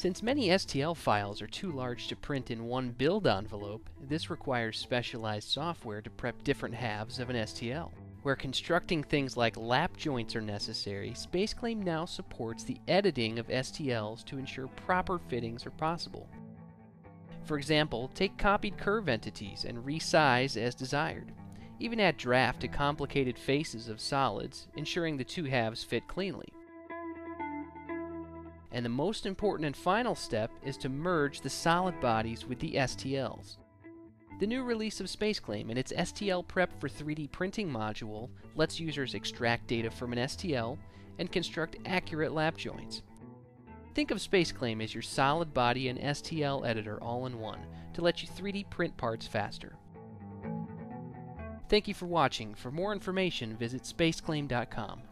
Since many STL files are too large to print in one build envelope, this requires specialized software to prep different halves of an STL. Where constructing things like lap joints are necessary, SpaceClaim now supports the editing of STLs to ensure proper fittings are possible. For example, take copied curve entities and resize as desired. Even add draft to complicated faces of solids, ensuring the two halves fit cleanly. And the most important and final step is to merge the solid bodies with the STLs. The new release of SpaceClaim and its STL Prep for 3D printing module lets users extract data from an STL and construct accurate lap joints. Think of SpaceClaim as your solid body and STL editor all in one to let you 3D print parts faster. Thank you for watching. For more information, visit spaceclaim.com.